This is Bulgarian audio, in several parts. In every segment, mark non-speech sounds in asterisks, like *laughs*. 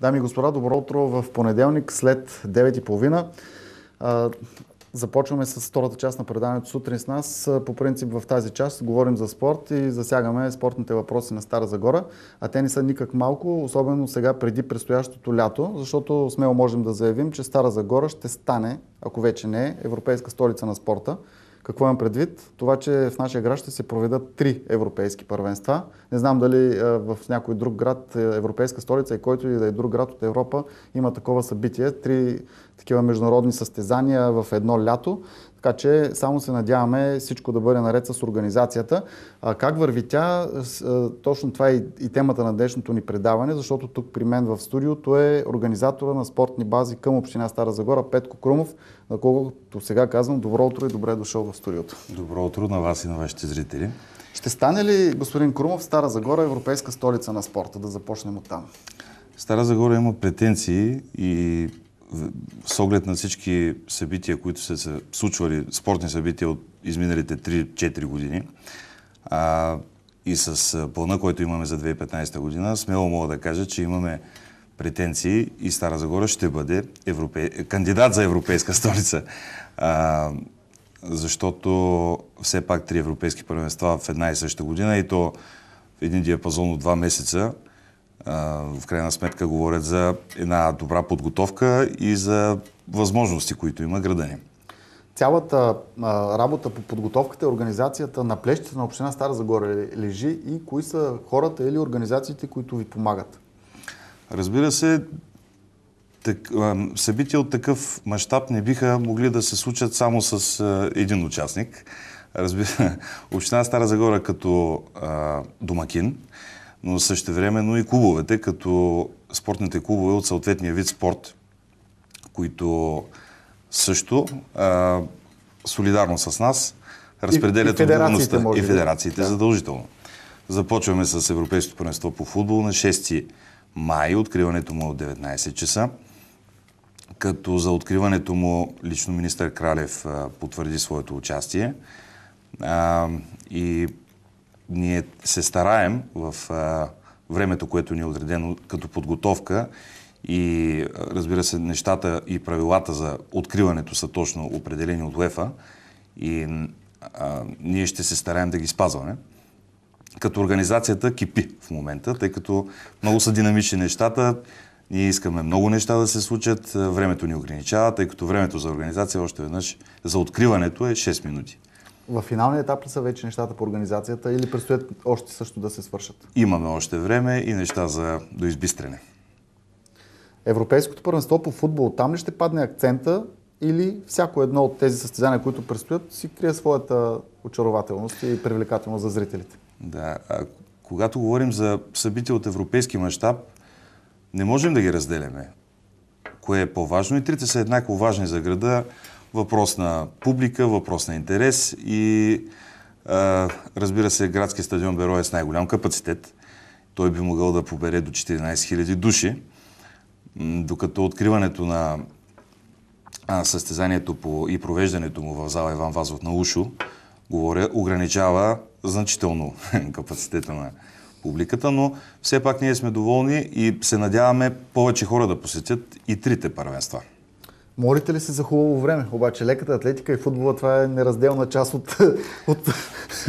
Дами и господа, добро утро в понеделник след 9.30. Започваме с втората част на предаването сутрин с нас. По принцип в тази част говорим за спорт и засягаме спортните въпроси на Стара Загора, а те не са никак малко, особено сега преди предстоящото лято, защото смело можем да заявим, че Стара Загора ще стане, ако вече не е, европейска столица на спорта. Какво имам предвид? Това, че в нашия град ще се проведат три европейски първенства. Не знам дали в някой друг град, е, европейска столица и който и да е друг град от Европа има такова събитие. Три такива международни състезания в едно лято. Така че само се надяваме всичко да бъде наред с организацията. А как върви тя? Точно това е и темата на днешното ни предаване, защото тук при мен в студиото е организатора на спортни бази към Община Стара Загора Петко Крумов, на когото сега казвам добро утро и добре е дошъл в студиото. Добро утро на вас и на вашите зрители. Ще стане ли, господин Крумов, Стара Загора европейска столица на спорта? Да започнем от там. Стара Загора има претенции и с оглед на всички събития, които са се случвали, спортни събития от изминалите 3-4 години, а, и с плана, който имаме за 2015 година, смело мога да кажа, че имаме претенции и Стара Загора ще бъде европе... кандидат за европейска столица. А, защото все пак три европейски първенства в една и съща година и то в един диапазон от два месеца в крайна сметка говорят за една добра подготовка и за възможности, които има града ни. Цялата а, работа по подготовката и организацията на плещите на Община Стара Загора лежи и кои са хората или организациите, които ви помагат? Разбира се, так, събития от такъв мащаб не биха могли да се случат само с а, един участник. Разбира, *laughs* Община Стара Загора като а, домакин но също времено и клубовете, като спортните клубове от съответния вид спорт, които също а, солидарно с нас разпределят отговорността и федерациите да. задължително. Започваме с Европейското първенство по футбол на 6 май, откриването му от 19 часа. Като за откриването му лично министър Кралев а, потвърди своето участие. А, и ние се стараем в а, времето, което ни е отредено като подготовка и разбира се, нещата и правилата за откриването са точно определени от УЕФА и а, ние ще се стараем да ги спазваме. Като организацията кипи в момента, тъй като много са динамични нещата, ние искаме много неща да се случат, времето ни ограничава, тъй като времето за организация още веднъж за откриването е 6 минути. В финалния етап ли са вече нещата по организацията или предстоят още също да се свършат? Имаме още време и неща за доизбистрене. Европейското първенство по футбол, там ли ще падне акцента или всяко едно от тези състезания, които предстоят, си крие своята очарователност и привлекателност за зрителите? Да, а когато говорим за събития от европейски мащаб, не можем да ги разделяме. Кое е по-важно? И трите са еднакво важни за града въпрос на публика, въпрос на интерес и а, разбира се, градски стадион Беро е с най-голям капацитет. Той би могъл да побере до 14 000 души, докато откриването на а, състезанието по, и провеждането му в зала Иван Вазов на Ушо, говоря, ограничава значително *laughs* капацитета на публиката, но все пак ние сме доволни и се надяваме повече хора да посетят и трите първенства. Молите ли се за хубаво време? Обаче леката атлетика и футбола това е неразделна част от, *laughs* от,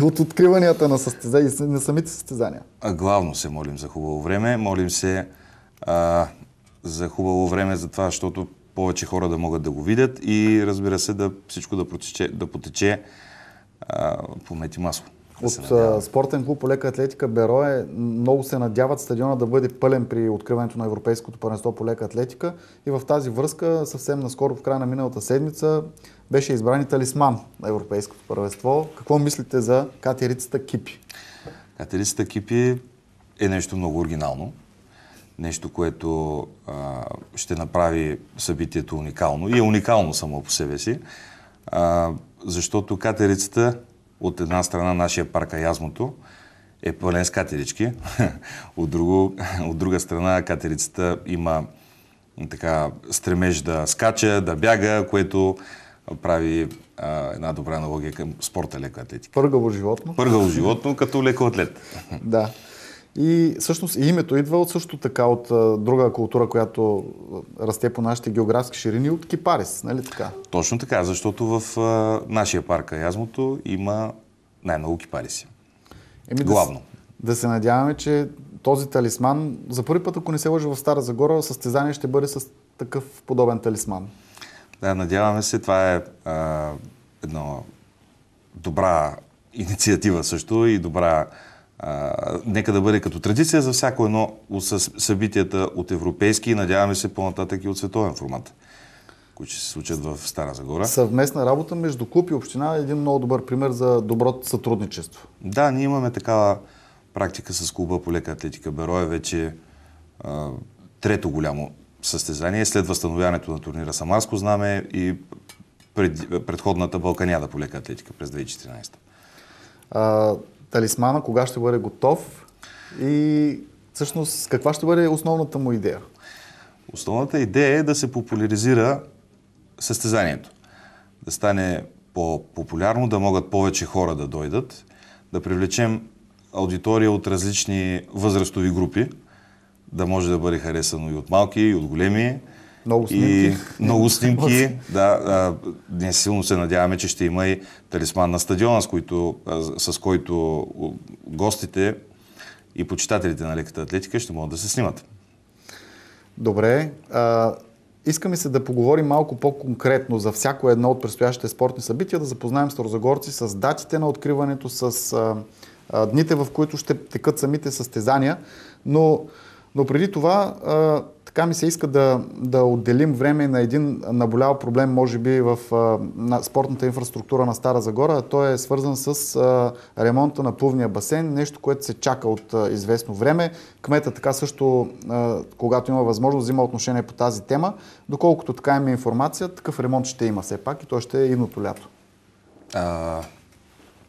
от откриванията на, състезания, на самите състезания. А главно се молим за хубаво време. Молим се а, за хубаво време за това, защото повече хора да могат да го видят и разбира се да всичко да, протече, да потече а, по мети масло. От а, спортен клуб по лека атлетика Берое много се надяват стадиона да бъде пълен при откриването на Европейското първенство по лека атлетика и в тази връзка съвсем наскоро в края на миналата седмица беше избран и талисман на Европейското първенство. Какво мислите за катерицата Кипи? Катерицата Кипи е нещо много оригинално. Нещо, което а, ще направи събитието уникално. И е уникално само по себе си. А, защото катерицата от една страна нашия парк Аязмото е пълен с катерички. *laughs* от, друго, *laughs* от друга страна катерицата има така стремеж да скача, да бяга, което прави а, една добра аналогия към спорта леко атлетика. Пъргаво животно. Пъргаво животно като леко атлет. да. *laughs* И всъщност и името идва от също така от а, друга култура, която расте по нашите географски ширини, от кипарис, нали така? Точно така, защото в а, нашия парк Язмото има най-много кипариси. Еми Главно. Да, да се надяваме, че този талисман, за първи път, ако не се лъжи в Стара Загора, състезание ще бъде с такъв подобен талисман. Да, надяваме се. Това е а, едно добра инициатива също и добра а, нека да бъде като традиция за всяко едно от събитията от европейски и надяваме се по-нататък и от световен формат, които ще се случат в Стара Загора. Съвместна работа между клуб и община е един много добър пример за доброто сътрудничество. Да, ние имаме такава практика с клуба по лека атлетика. Беро е вече а, трето голямо състезание след възстановяването на турнира Самарско знаме и пред, предходната Балканяда по лека атлетика през 2014. А, талисмана кога ще бъде готов и всъщност каква ще бъде основната му идея? Основната идея е да се популяризира състезанието. Да стане по-популярно, да могат повече хора да дойдат, да привлечем аудитория от различни възрастови групи, да може да бъде харесано и от малки, и от големи. Много снимки. И много *laughs* снимки. да, а, ние силно се надяваме, че ще има и талисман на стадиона, с, който, а, с който гостите и почитателите на леката атлетика ще могат да се снимат. Добре. А, искаме се да поговорим малко по-конкретно за всяко едно от предстоящите спортни събития, да запознаем старозагорци с датите на откриването, с а, а, дните, в които ще текат самите състезания. Но но преди това, така ми се иска да, да отделим време на един наболял проблем, може би, в а, на спортната инфраструктура на Стара Загора, той е свързан с а, ремонта на плувния басейн, нещо, което се чака от а, известно време. Кмета така също, когато има възможност, взима отношение по тази тема. Доколкото така има информация, такъв ремонт ще има все пак и той ще е идното лято.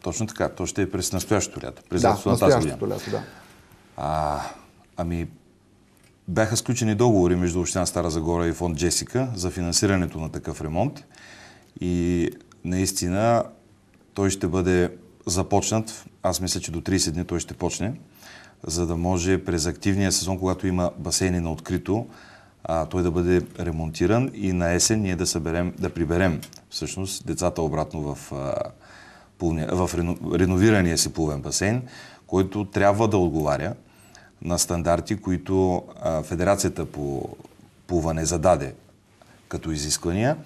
Точно така. То ще е през настоящото лято. През да, настоящото лято, да. А, ами, бяха сключени договори между Община Стара Загора и фонд Джесика за финансирането на такъв ремонт. И наистина той ще бъде започнат, аз мисля, че до 30 дни той ще почне, за да може през активния сезон, когато има басейни на открито, той да бъде ремонтиран и на есен ние да съберем, да приберем всъщност децата обратно в, в рено, реновирания си плувен басейн, който трябва да отговаря на стандарти, които а, Федерацията по плуване зададе като изисквания,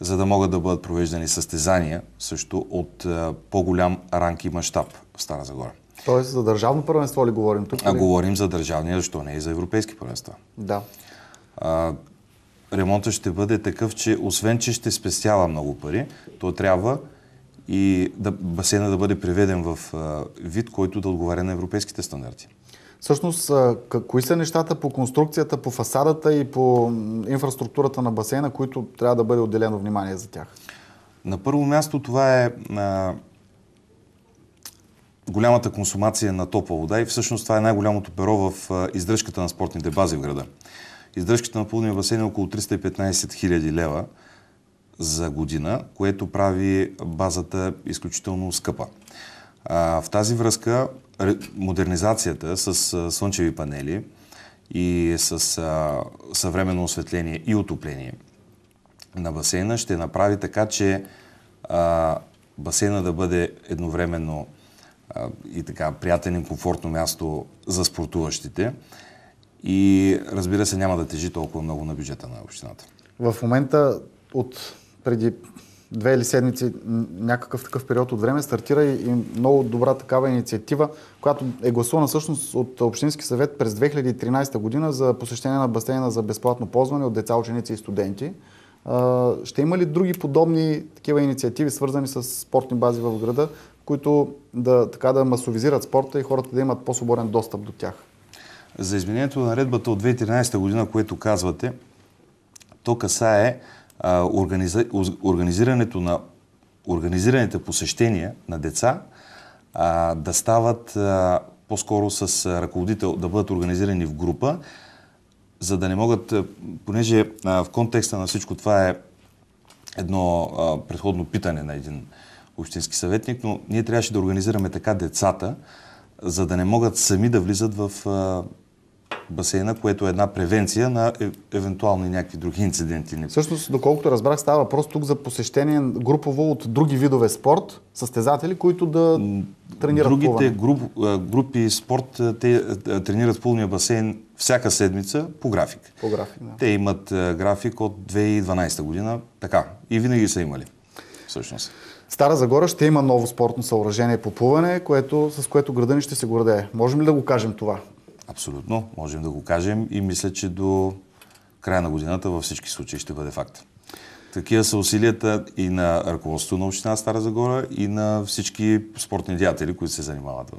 за да могат да бъдат провеждани състезания също от а, по-голям ранг и мащаб в Стара Загора. Тоест за държавно първенство ли говорим тук? А, говорим за държавния, защо не и за европейски първенства. Да. А, ремонтът ще бъде такъв, че освен, че ще спестява много пари, то трябва и да, басейна да бъде приведен в а, вид, който да отговаря на европейските стандарти. Всъщност, кои са нещата по конструкцията, по фасадата и по инфраструктурата на басейна, които трябва да бъде отделено внимание за тях? На първо място това е а, голямата консумация на топла вода и всъщност това е най-голямото перо в а, издръжката на спортните бази в града. Издръжката на пълния басейн е около 315 хиляди лева за година, което прави базата изключително скъпа. А, в тази връзка модернизацията с слънчеви панели и с а, съвременно осветление и отопление на басейна ще направи така, че а, басейна да бъде едновременно а, и така приятен и комфортно място за спортуващите и разбира се няма да тежи толкова много на бюджета на общината. В момента от преди две или седмици, някакъв такъв период от време, стартира и много добра такава инициатива, която е гласувана всъщност от Общински съвет през 2013 година за посещение на басейна за безплатно ползване от деца, ученици и студенти. Ще има ли други подобни такива инициативи, свързани с спортни бази в града, които да, така, да масовизират спорта и хората да имат по-свободен достъп до тях? За изменението на наредбата от 2013 година, което казвате, то касае организа, организирането на организираните посещения на деца а, да стават а, по-скоро с ръководител, да бъдат организирани в група, за да не могат, понеже а, в контекста на всичко това е едно а, предходно питане на един общински съветник, но ние трябваше да организираме така децата за да не могат сами да влизат в а, басейна, което е една превенция на е, евентуални някакви други инциденти. Всъщност, доколкото разбрах, става въпрос тук за посещение групово от други видове спорт, състезатели, които да тренират Другите груп, групи спорт, те тренират пулния басейн всяка седмица по график. По график, да. Те имат график от 2012 година, така, и винаги са имали, всъщност. Стара Загора ще има ново спортно съоръжение по плуване, което, с което града ни ще се гордее. Можем ли да го кажем това? Абсолютно, можем да го кажем и мисля, че до края на годината във всички случаи ще бъде факт. Такива са усилията и на ръководството на Община Стара Загора и на всички спортни деятели, които се занимават в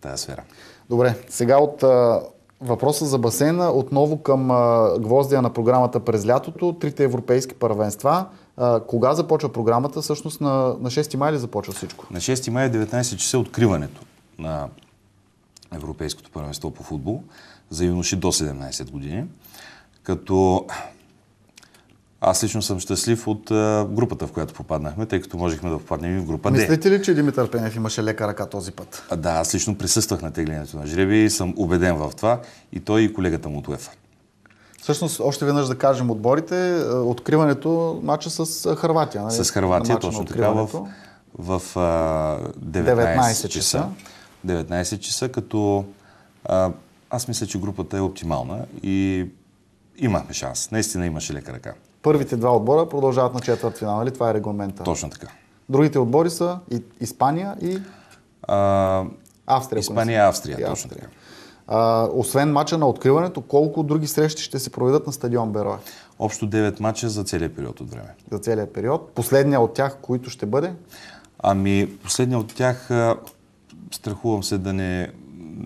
тази сфера. Добре, сега от а, въпроса за басейна, отново към а, гвоздия на програмата през лятото, трите европейски първенства. А, кога започва програмата? Всъщност на, на 6 май ли започва всичко? На 6 май 19 часа е откриването на Европейското първенство по футбол за юноши до 17 години. Като аз лично съм щастлив от групата, в която попаднахме, тъй като можехме да попаднем и в група Д. Мислите ли, че Димитър Пенев имаше лека ръка този път? А, да, аз лично присъствах на теглянето на жреби и съм убеден в това. И той и колегата му от УЕФА. Всъщност, още веднъж да кажем отборите, откриването матча с Харватия. Нали? С Харватия, точно така, в, в а, 19, 19 часа. 19 часа, като а, аз мисля, че групата е оптимална и имахме шанс. Наистина имаше лека ръка. Първите два отбора продължават на четвърт финал, нали? Това е регламента. Точно така. Другите отбори са и Испания и а, Австрия. Испания Австрия, и точно така. А, освен мача на откриването, колко други срещи ще се проведат на стадион Бероя? Общо 9 мача за целият период от време. За целият период. Последния от тях, които ще бъде? Ами, последния от тях страхувам се да не...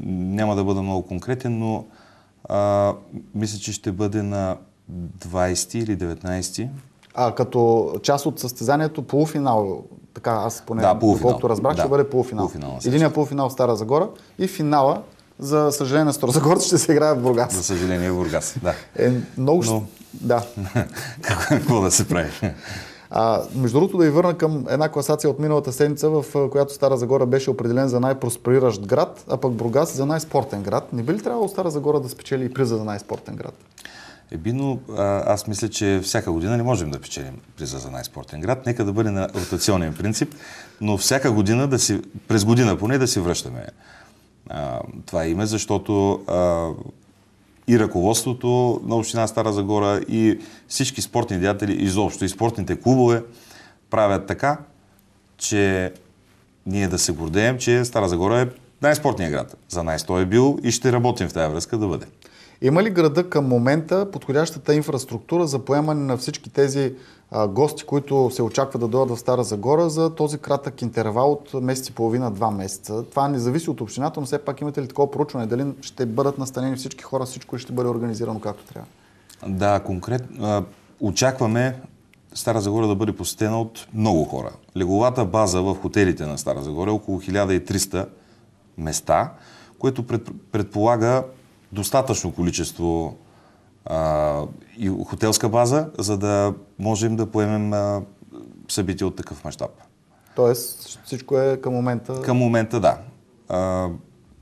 Няма да бъда много конкретен, но а, мисля, че ще бъде на 20 или 19. А като част от състезанието полуфинал, така аз поне, да, колкото разбрах, да. ще бъде полуфинал. полуфинал Единият полуфинал в Стара Загора и финала, за съжаление Старозагорци, *laughs* ще се играе в Бургас. За съжаление в Бургас, да. Е, много... Но... Да. *laughs* Какво да се прави? А, между другото да ви върна към една класация от миналата седмица, в която Стара Загора беше определен за най-проспериращ град, а пък Бургас за най-спортен град. Не би ли трябвало Стара Загора да спечели и приза за най-спортен град? Ебино, аз мисля, че всяка година не можем да печелим приза за най-спортен град. Нека да бъде на ротационен принцип, но всяка година да си, през година поне да си връщаме а, това име, защото а, и ръководството на Община Стара Загора и всички спортни деятели, изобщо и спортните клубове правят така, че ние да се гордеем, че Стара Загора е най-спортният град. За най-сто е бил и ще работим в тази връзка да бъде. Има ли града към момента подходящата инфраструктура за поемане на всички тези гости, които се очаква да дойдат в Стара Загора за този кратък интервал от месец и половина-два месеца? Това не зависи от общината, но все пак имате ли такова проучване? Дали ще бъдат настанени всички хора, всичко ще бъде организирано както трябва? Да, конкретно. Очакваме Стара Загора да бъде посетена от много хора. Леговата база в хотелите на Стара Загора е около 1300 места, което предполага достатъчно количество а, и хотелска база, за да можем да поемем а, събития от такъв мащаб. Тоест всичко е към момента? Към момента да. А,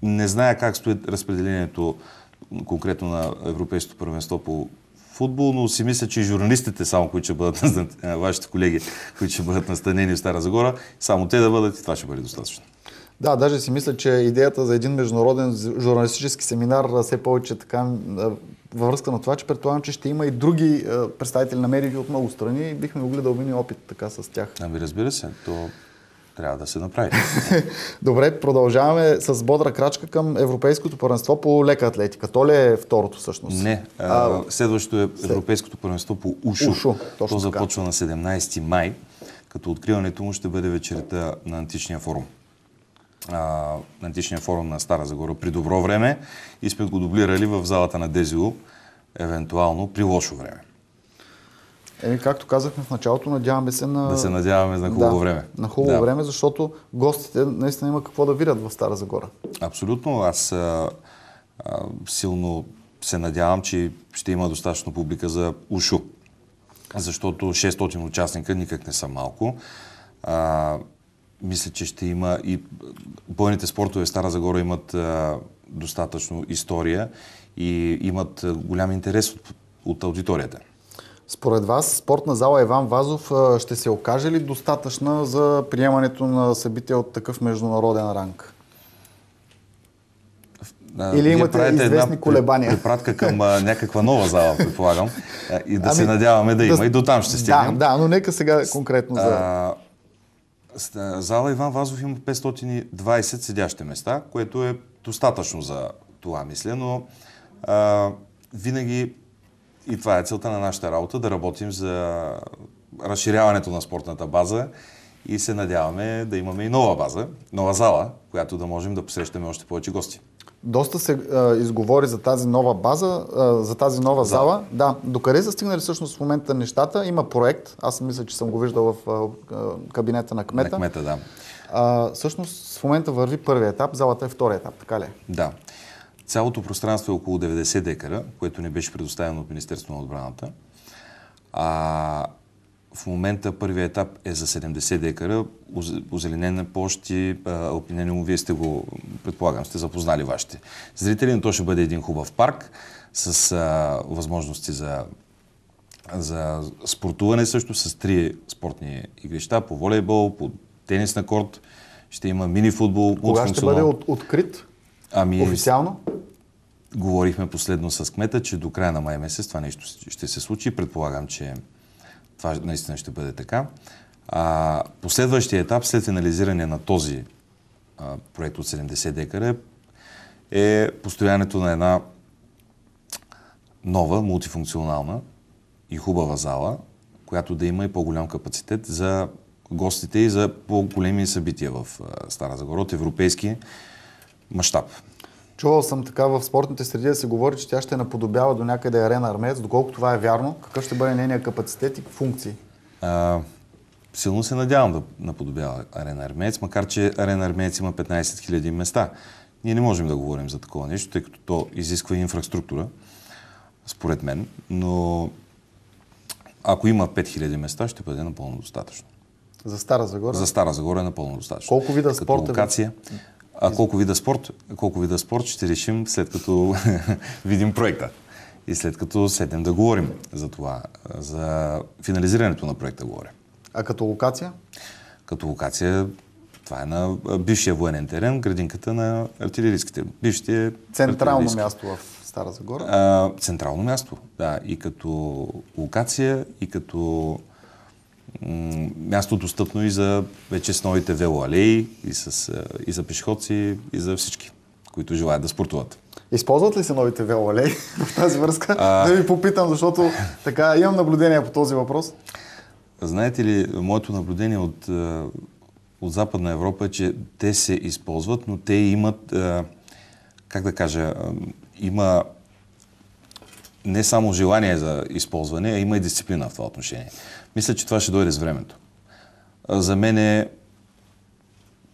не зная как стои разпределението конкретно на Европейското първенство по футбол, но си мисля, че и журналистите, само които ще бъдат *laughs* вашите колеги, които ще бъдат настанени в Стара Загора, само те да бъдат и това ще бъде достатъчно. Да, даже си мисля, че идеята за един международен журналистически семинар все повече така във връзка на това, че предполагам, че ще има и други представители на медиите от много страни и бихме могли да обменим опит така с тях. Ами разбира се, то трябва да се направи. *laughs* Добре, продължаваме с бодра крачка към Европейското първенство по лека атлетика. То ли е второто всъщност? Не. А, следващото е Европейското първенство по УШО. УШО То започва на 17 май, като откриването му ще бъде вечерта на античния форум на античния форум на Стара Загора при добро време и сме го дублирали в залата на ДЗУ, евентуално при лошо време. Еми, както казахме в началото, надяваме се на... Да се надяваме на хубаво да, време. На хубаво да. време, защото гостите наистина има какво да видят в Стара Загора. Абсолютно. Аз а, а, силно се надявам, че ще има достатъчно публика за УШУ. Защото 600 участника никак не са малко. А, мисля, че ще има и бойните спортове в Стара Загора имат а, достатъчно история и имат голям интерес от, от аудиторията. Според вас, спортна зала Иван Вазов ще се окаже ли достатъчна за приемането на събития от такъв международен ранг? Или имате известни една колебания? Препратка към а, някаква нова зала, предполагам. и да ами, се надяваме да, да има. И до там ще стигнем. Да, да, но нека сега конкретно за... Зала Иван Вазов има 520 седящи места, което е достатъчно за това, мисля, но а, винаги и това е целта на нашата работа, да работим за разширяването на спортната база и се надяваме да имаме и нова база, нова зала, която да можем да посрещаме още повече гости. Доста се а, изговори за тази нова база, а, за тази нова да. зала. Да, докъде са стигнали всъщност в момента нещата? Има проект, аз мисля, че съм го виждал в а, кабинета на кмета. На кмета, да. А, всъщност в момента върви първи етап, залата е втори етап, така ли? Да. Цялото пространство е около 90 декара, което не беше предоставено от Министерството на отбраната. А в момента първият етап е за 70 декара, озеленена площ и алпинение. Вие сте го, предполагам, сте запознали вашите зрители, но то ще бъде един хубав парк с а, възможности за, за спортуване също, с три спортни игрища по волейбол, по тенис на корт, ще има мини футбол. Кога ще бъде от, открит? Ами, Официално? Говорихме последно с кмета, че до края на май месец това нещо ще се случи. Предполагам, че това наистина ще бъде така. А, последващия етап, след финализиране на този а, проект от 70 декара, е постоянето на една нова, мултифункционална и хубава зала, която да има и по-голям капацитет за гостите и за по-големи събития в Стара Загора от европейски мащаб. Чувал съм така в спортните среди да се говори, че тя ще наподобява до някъде арена армеец. Доколко това е вярно, какъв ще бъде нейният капацитет и функции? А, силно се надявам да наподобява арена армеец, макар че арена армеец има 15 000 места. Ние не можем да говорим за такова нещо, тъй като то изисква инфраструктура, според мен, но ако има 5000 места, ще бъде напълно достатъчно. За Стара Загора? За Стара Загора е напълно достатъчно. Колко вида спорт е? Локация, а колко вида спорт? Колко вида спорт ще решим след като *laughs* видим проекта. И след като седнем да говорим за това, за финализирането на проекта говоря. А като локация? Като локация, това е на бившия военен терен, градинката на артилерийските. Бившите Централно място в Стара Загора? А, централно място, да. И като локация, и като място достъпно и за вече с новите велоалеи, и, с, и за пешеходци, и за всички, които желаят да спортуват. Използват ли се новите велоалеи *laughs* в тази връзка? А... Да ви попитам, защото така имам наблюдение по този въпрос. Знаете ли, моето наблюдение от, от Западна Европа е, че те се използват, но те имат, как да кажа, има не само желание за използване, а има и дисциплина в това отношение. Мисля, че това ще дойде с времето. За мен е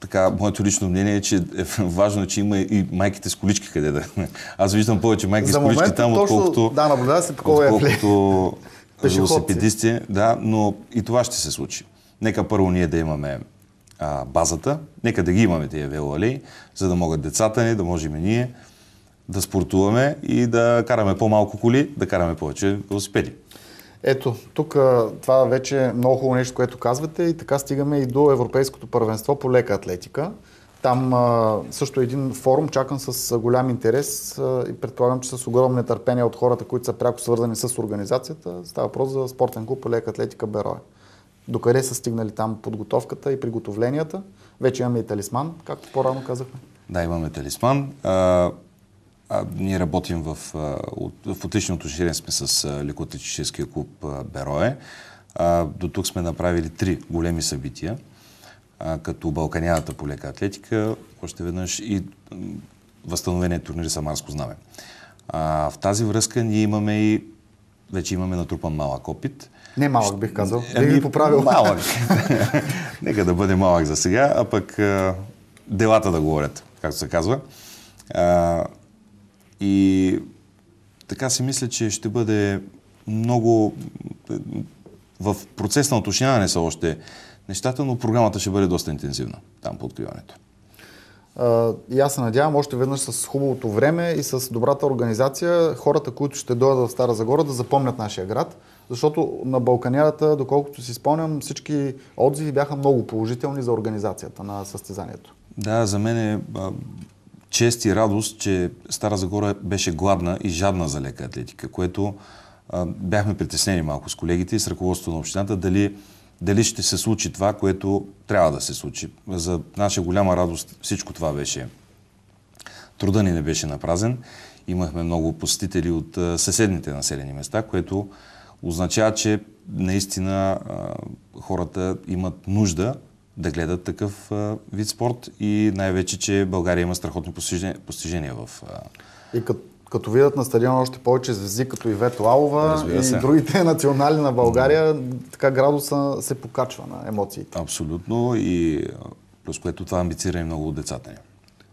така, моето лично мнение е, че е *laughs* важно, че има и майките с колички къде да. *laughs* Аз виждам повече майки За с колички там, точно, отколкото. Да, наблюдава се такова отколкото *laughs* велосипедисти. Да, но и това ще се случи. Нека първо ние да имаме а, базата, нека да ги имаме тези велоалеи, за да могат децата ни, да можем и ние да спортуваме и да караме по-малко коли, да караме повече велосипеди. Ето, тук това вече е много хубаво нещо, което казвате и така стигаме и до Европейското първенство по лека атлетика. Там а, също е един форум, чакан с голям интерес а, и предполагам, че с огромно нетърпение от хората, които са пряко свързани с организацията. Става въпрос за спортен клуб по лека атлетика Бероя. Докъде са стигнали там подготовката и приготовленията? Вече имаме и талисман, както по-рано казахме. Да, имаме талисман. А, а, ние работим в, в отлично отношение сме с лекоатлетическия клуб Берое. А, до тук сме направили три големи събития, а, като Балканиадата по лека атлетика, още веднъж и възстановение турнири Самарско знаме. А, в тази връзка ние имаме и вече имаме натрупан малък опит. Не малък бих казал, ами, би поправил. Малък. *laughs* Нека да бъде малък за сега, а пък а, делата да говорят, както се казва. А, и така си мисля, че ще бъде много... В процес на уточняване са още нещата, но програмата ще бъде доста интензивна там по откриването. И аз се надявам още веднъж с хубавото време и с добрата организация хората, които ще дойдат в Стара Загора да запомнят нашия град. Защото на Балканярата, доколкото си спомням, всички отзиви бяха много положителни за организацията на състезанието. Да, за мен е чест и радост, че Стара Загора беше гладна и жадна за лека атлетика, което а, бяхме притеснени малко с колегите и с ръководството на общината дали, дали ще се случи това, което трябва да се случи. За наша голяма радост всичко това беше. Труда ни не беше напразен. Имахме много посетители от а, съседните населени места, което означава, че наистина а, хората имат нужда да гледат такъв а, вид спорт и най-вече, че България има страхотно постижение, постижение в... А... И като, като видят на стадиона още повече звезди, като Ивето Алова и другите *laughs* национали на България, така градуса се покачва на емоциите. Абсолютно и плюс което това амбицира и много от децата ни.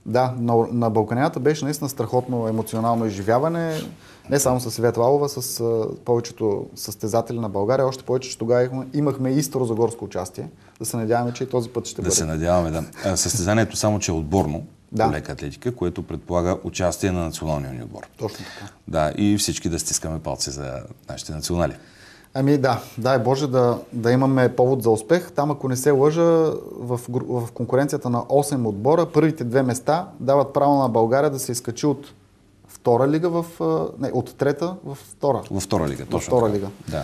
Да, на, на Балканията беше наистина страхотно емоционално изживяване. Не само с Ивет Лалова, с а, повечето състезатели на България. Още повече, че тогава имахме и старозагорско участие. Да се надяваме, че и този път ще да бъде. Да се надяваме, да. Състезанието само, че е отборно да. по лека атлетика, което предполага участие на националния ни отбор. Точно така. Да, и всички да стискаме палци за нашите национали. Ами да, дай Боже да, да имаме повод за успех. Там, ако не се лъжа, в, в конкуренцията на 8 отбора, първите две места дават право на България да се изкачи от втора лига в... Не, от трета в втора. Във втора лига, точно. Във втора лига. Да.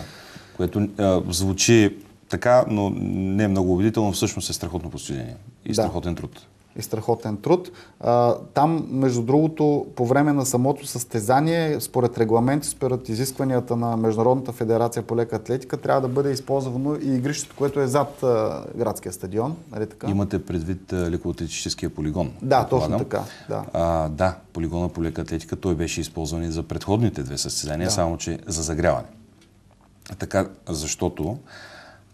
Което а, звучи така, но не е много убедително, всъщност е страхотно постижение и да. страхотен труд и страхотен труд. А, там, между другото, по време на самото състезание, според регламенти, според изискванията на Международната федерация по лека атлетика, трябва да бъде използвано и игрището, което е зад а, градския стадион. Нали така? Имате предвид лекоатлетическия полигон? Да, точно така. Да. А, да, полигона по лека атлетика, той беше използван и за предходните две състезания, да. само че за загряване. Така, защото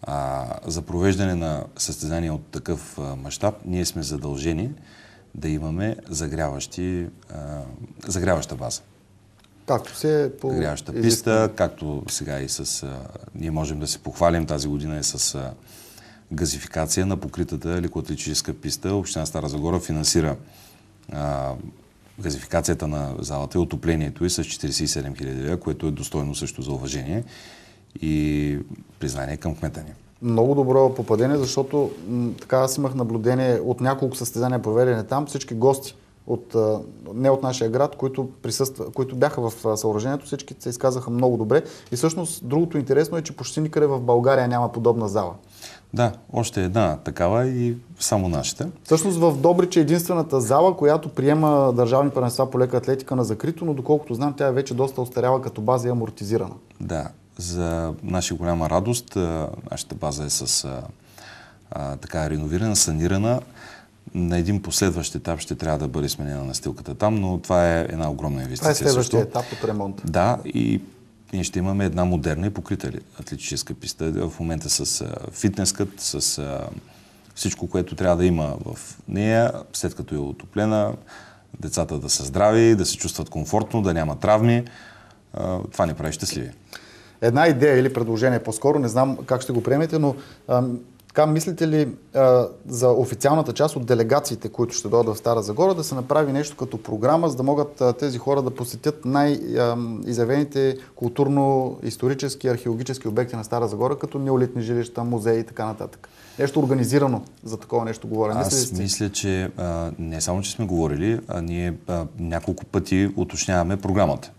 а, за провеждане на състезания от такъв мащаб ние сме задължени да имаме загряващи, а, загряваща база. Както се е по Загряваща писта, както сега и с... А, ние можем да се похвалим тази година и с а, газификация на покритата лекоатлетическа писта. Община Стара Загора финансира а, газификацията на залата и отоплението и с 47 000 лева, което е достойно също за уважение и признание към кмета ни. Много добро попадение, защото така аз имах наблюдение от няколко състезания проведени там. Всички гости от, не от нашия град, които, присъства, които бяха в съоръжението, всички се изказаха много добре. И всъщност другото интересно е, че почти никъде в България няма подобна зала. Да, още една такава и само нашата. Всъщност в Добрич е единствената зала, която приема държавни първенства по лека атлетика на закрито, но доколкото знам, тя е вече доста остаряла като база и амортизирана. Да, за наша голяма радост, нашата база е с а, така реновирана, санирана. На един последващ етап ще трябва да бъде сменена настилката там, но това е една огромна инвестиция. Това е следващия етап от ремонт. Да, и ние ще имаме една модерна и покрита атлетическа писта в момента с а, фитнескът, с всичко, което трябва да има в нея, след като е отоплена, децата да са здрави, да се чувстват комфортно, да няма травми. Това ни прави щастливи една идея или предложение по-скоро, не знам как ще го приемете, но а, така мислите ли а, за официалната част от делегациите, които ще дойдат в Стара Загора, да се направи нещо като програма, за да могат а, тези хора да посетят най-изявените културно-исторически, археологически обекти на Стара Загора, като неолитни жилища, музеи и така нататък? Нещо организирано за такова нещо говоря. Аз мисля, че а, не само, че сме говорили, а ние няколко пъти уточняваме програмата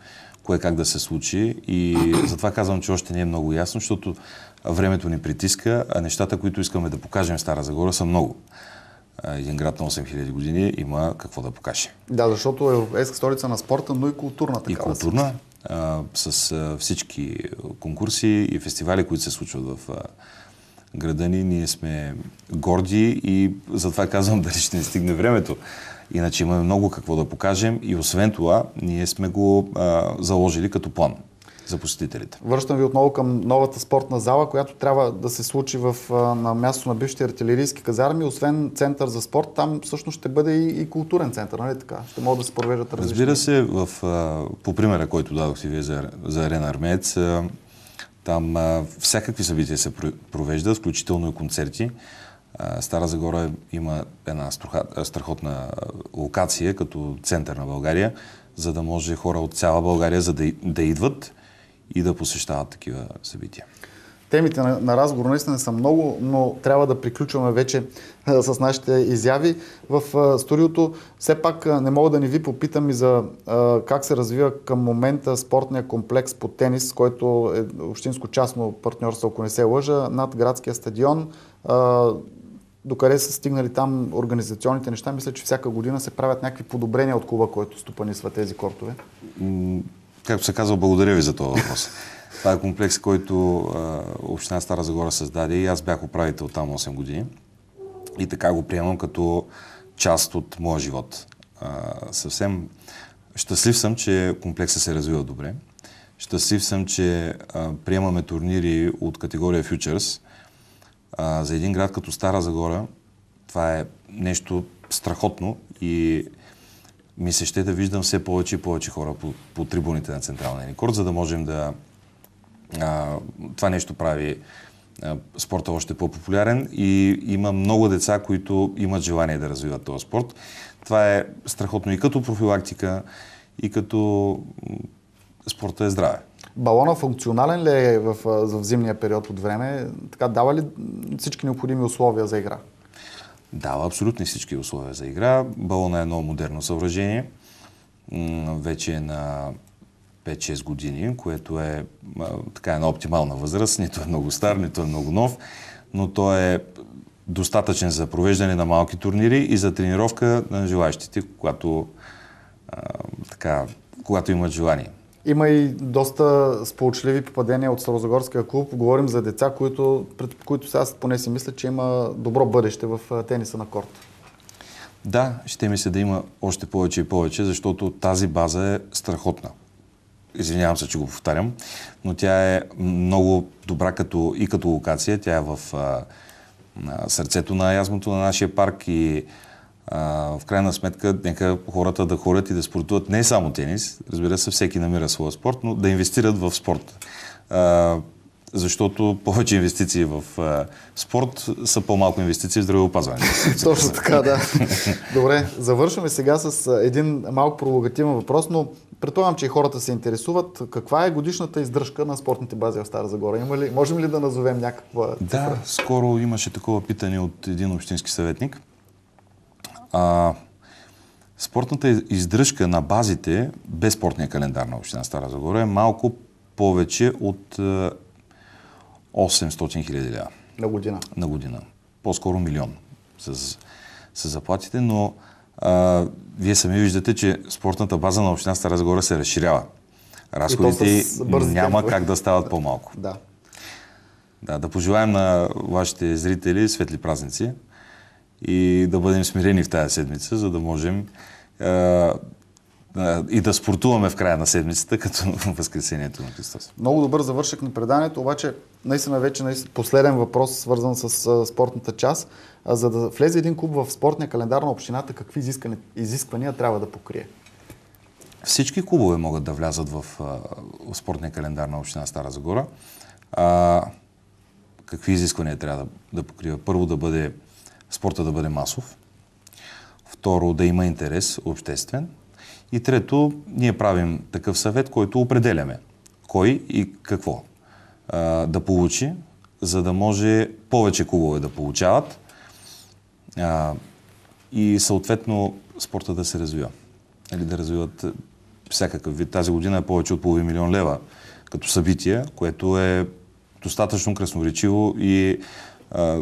кое как да се случи. И *clears throat* затова казвам, че още не е много ясно, защото времето ни притиска, а нещата, които искаме да покажем в Стара Загора са много. Един град на 8000 години има какво да покаже. Да, защото е европейска столица на спорта, но и културна. И културна, а, с а, всички конкурси и фестивали, които се случват в а, града ни. Ние сме горди и затова казвам *laughs* дали ще не стигне времето. Иначе имаме много какво да покажем и освен това, ние сме го а, заложили като план за посетителите. Връщам ви отново към новата спортна зала, която трябва да се случи в, на място на бившите артилерийски казарми. Освен център за спорт, там всъщност ще бъде и, и културен център, нали така? Ще могат да се провеждат различни... Разбира се, в, по примера, който дадохте вие за, за Арена Армеец, Там всякакви събития се провеждат, включително и концерти. Стара Загора има една страхотна локация като център на България, за да може хора от цяла България за да, да идват и да посещават такива събития. Темите на, на разговор наистина са много, но трябва да приключваме вече а, с нашите изяви. В а, студиото все пак а, не мога да ни ви попитам и за как се развива към момента спортния комплекс по тенис, който е общинско частно партньорство, ако не се лъжа, над градския стадион. Докъде са стигнали там организационните неща, мисля, че всяка година се правят някакви подобрения от клуба, който стопанисва тези кортове. Както се казва, благодаря ви за този въпрос. Това е комплекс, който а, Община Стара Загора създаде и аз бях управител там 8 години. И така го приемам като част от моя живот. А, съвсем щастлив съм, че комплексът се развива добре. Щастлив съм, че а, приемаме турнири от категория Futures. А, за един град като Стара Загора това е нещо страхотно и ми се ще да виждам все повече и повече хора по, по трибуните на Централния ни корт, за да можем да, а, това нещо прави а, спорта още по-популярен и има много деца, които имат желание да развиват този спорт. Това е страхотно и като профилактика, и като спорта е здраве. Балона функционален ли е в, в зимния период от време? Така, дава ли всички необходими условия за игра? Дава абсолютно всички условия за игра. Балона е едно модерно съоръжение. Вече е на 5-6 години, което е така една оптимална възраст. Нито е много стар, нито е много нов, но той е достатъчен за провеждане на малки турнири и за тренировка на желаящите, когато, а, така, когато имат желание. Има и доста сполучливи попадения от Старозагорския клуб. Говорим за деца, които, пред които сега поне си мисля, че има добро бъдеще в тениса на корт. Да, ще ми се да има още повече и повече, защото тази база е страхотна извинявам се, че го повтарям, но тя е много добра като, и като локация. Тя е в а, сърцето на язмото на нашия парк и а, в крайна сметка нека хората да ходят и да спортуват не само тенис, разбира се, всеки намира своя спорт, но да инвестират в спорт. А, защото повече инвестиции в а, спорт са по-малко инвестиции в здравеопазване. *laughs* Точно така, да. Добре, завършваме сега с един малко провокативен въпрос, но предполагам, че и хората се интересуват. Каква е годишната издръжка на спортните бази в Стара Загора? Има ли, можем ли да назовем някаква цифра? Да, скоро имаше такова питане от един общински съветник. А, спортната издръжка на базите, без спортния календар на община Стара Загора, е малко повече от 800 хиляди лева. На година? На година. По-скоро милион с, с заплатите, но а, вие сами виждате, че спортната база на община Стара Загора се разширява. Разходите няма как да стават по-малко. *laughs* Да. Да, да пожелаем на вашите зрители светли празници и да бъдем смирени в тази седмица, за да можем и да спортуваме в края на седмицата, като *laughs* Възкресението на Христос. Много добър завършък на преданието, обаче наистина вече наистина, последен въпрос, свързан с а, спортната част. А, за да влезе един клуб в спортния календар на общината, какви изисквания, изисквания трябва да покрие? Всички клубове могат да влязат в, а, в спортния календар на община Стара Загора. А, какви изисквания трябва да, да покрива? Първо да бъде спорта да бъде масов. Второ, да има интерес обществен. И трето, ние правим такъв съвет, който определяме кой и какво а, да получи, за да може повече клубове да получават а, и съответно спорта да се развива. Или нали, да развиват всякакъв вид. Тази година е повече от половин милион лева като събитие, което е достатъчно красноречиво и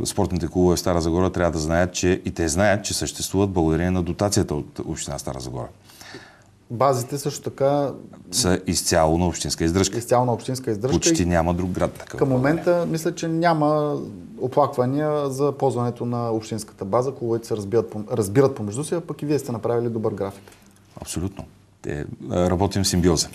спортните клубове в Стара Загора трябва да знаят, че и те знаят, че съществуват благодарение на дотацията от Община Стара Загора базите също така... Са изцяло на общинска издръжка. Изцяло на общинска издръжка. Почти няма друг град такъв. Към момента мисля, че няма оплаквания за ползването на общинската база, които се разбират, разбират помежду си, а пък и вие сте направили добър график. Абсолютно. Те, работим в симбиоза.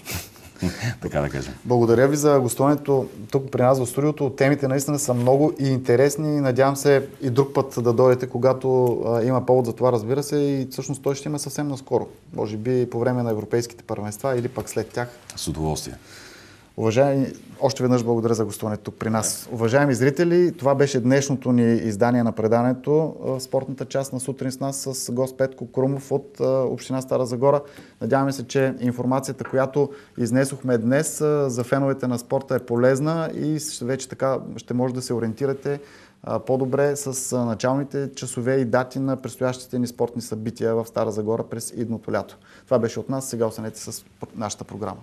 *laughs* така да кажем. Благодаря ви за гостуването тук при нас в студиото. Темите наистина са много и интересни. Надявам се и друг път да дойдете, когато а, има повод за това, разбира се. И всъщност той ще има съвсем наскоро. Може би по време на европейските първенства или пък след тях. С удоволствие. Уважаеми, още веднъж благодаря за гостуването тук при нас. Уважаеми зрители, това беше днешното ни издание на преданието, спортната част на сутрин с нас с гост Петко Крумов от Община Стара Загора. Надяваме се, че информацията, която изнесохме днес за феновете на спорта е полезна и вече така ще може да се ориентирате по-добре с началните часове и дати на предстоящите ни спортни събития в Стара Загора през идното лято. Това беше от нас. Сега останете с нашата програма.